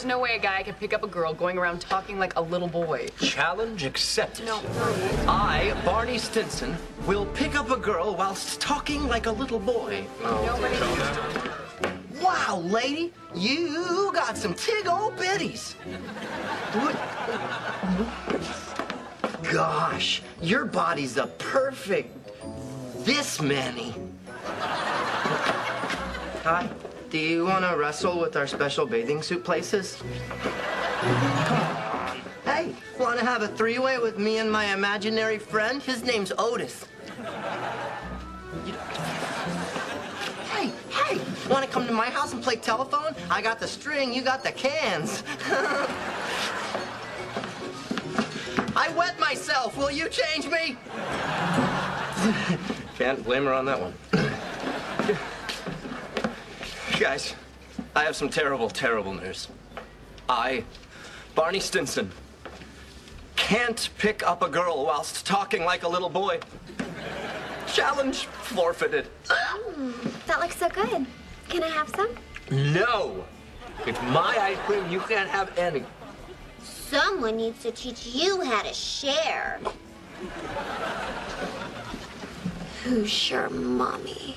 There's no way a guy can pick up a girl going around talking like a little boy. Challenge accepted. No. I, Barney Stinson, will pick up a girl whilst talking like a little boy. Nobody. Oh, wow, lady, you got some tig old bitties. What? Gosh, your body's a perfect this many. Hi, do you want to wrestle with our special bathing suit places? Come on. Hey, want to have a three-way with me and my imaginary friend? His name's Otis. Hey, hey, want to come to my house and play telephone? I got the string, you got the cans. I wet myself. Will you change me? Can't blame her on that one. Guys, I have some terrible, terrible news. I, Barney Stinson, can't pick up a girl whilst talking like a little boy. Challenge forfeited. Mm, that looks so good. Can I have some? No! It's my ice cream, you can't have any. Someone needs to teach you how to share. Who's your mommy?